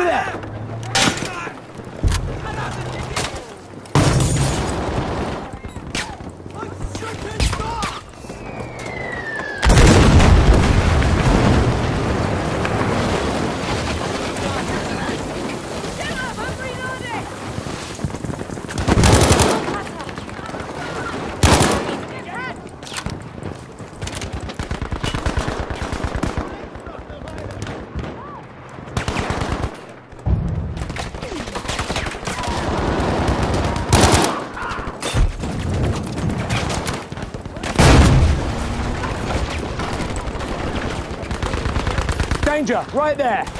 Over there! Right there.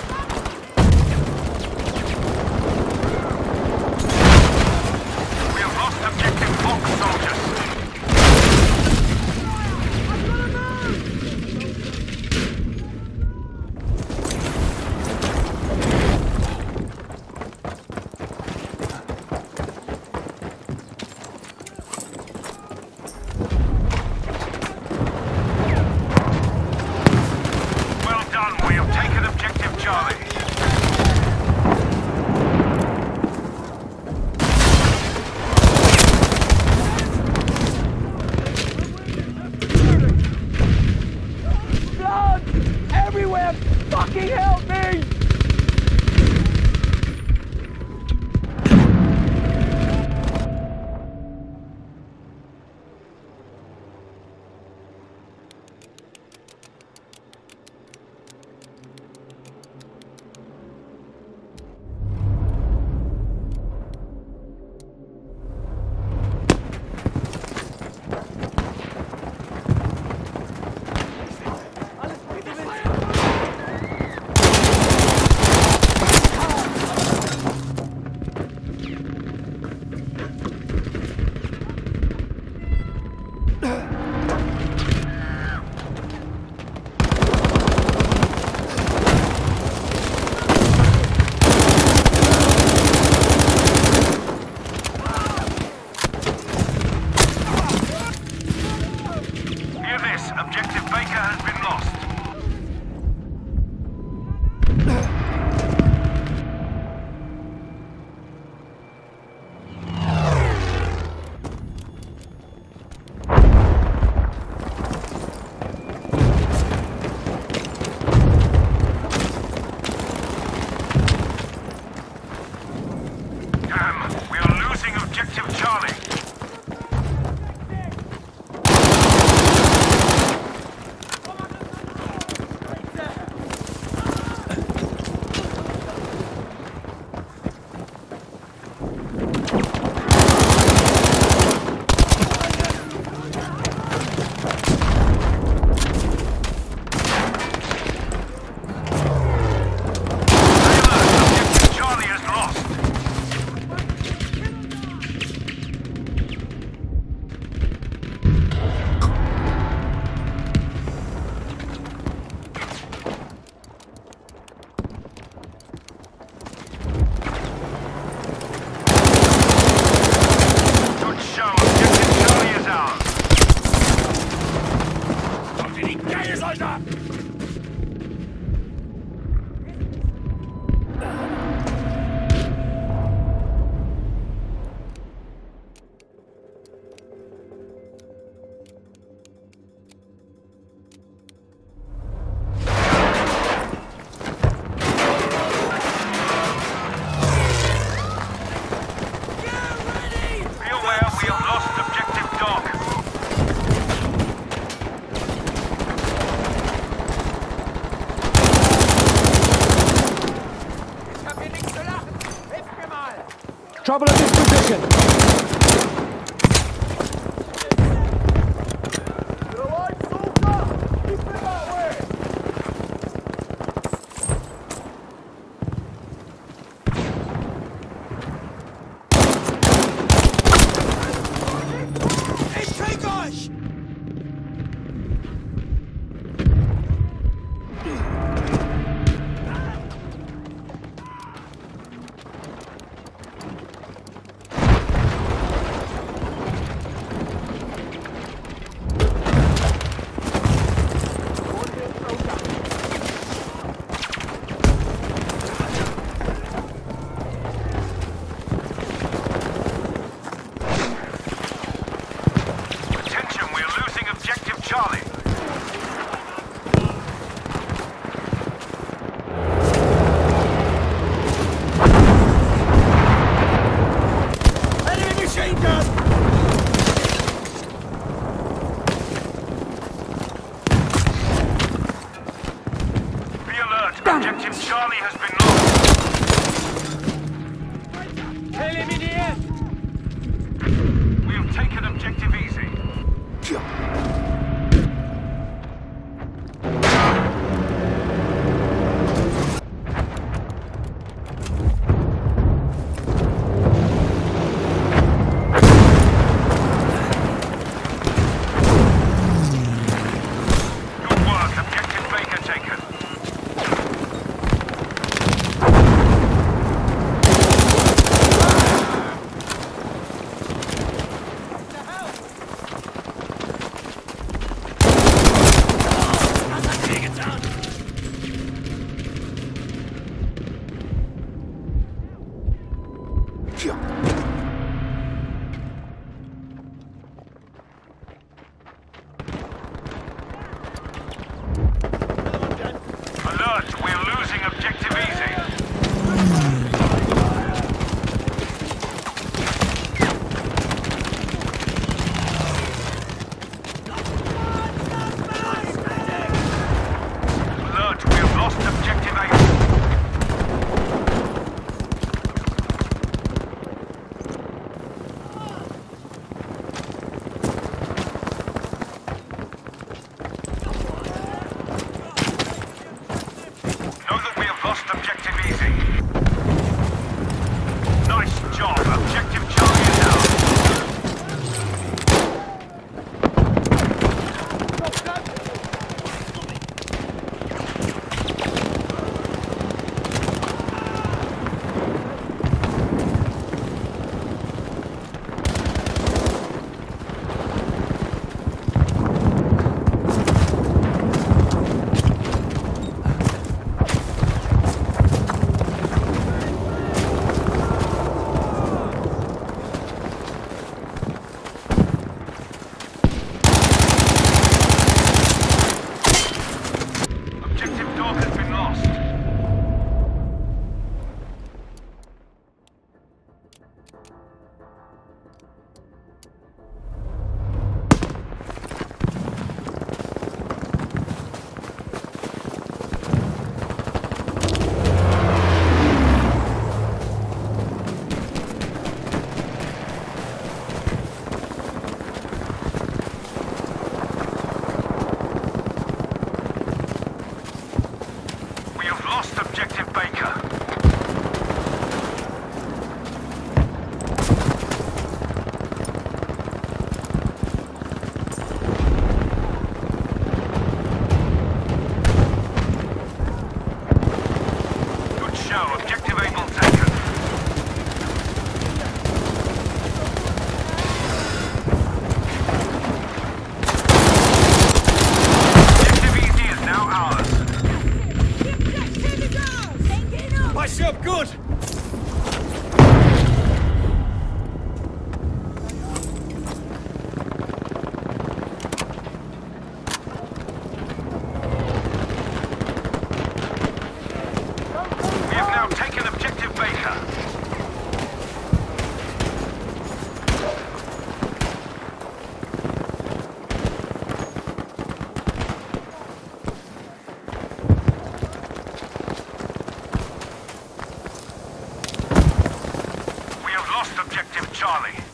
Objective Charlie.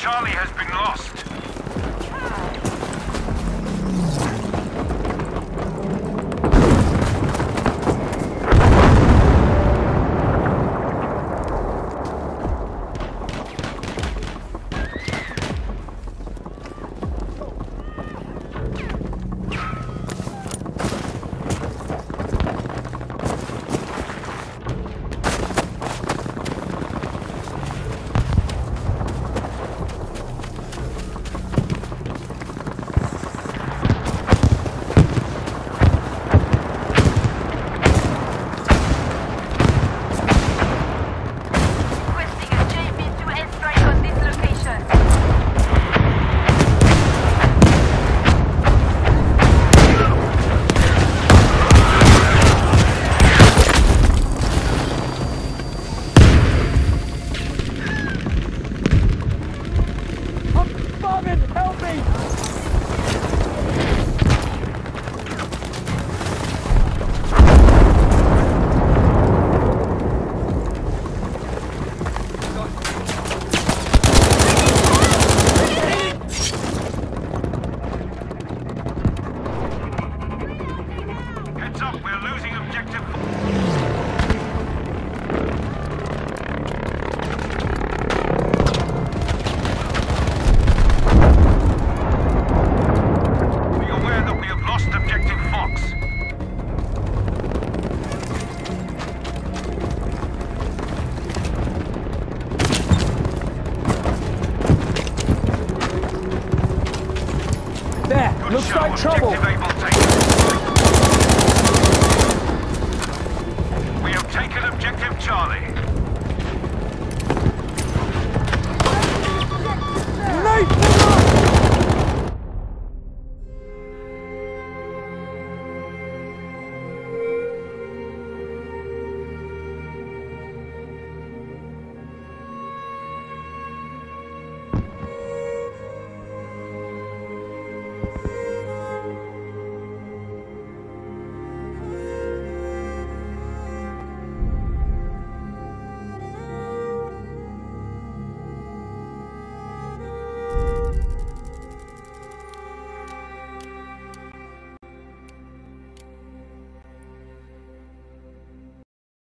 Charlie has been lost. Looks like trouble. We have taken objective Charlie. Night!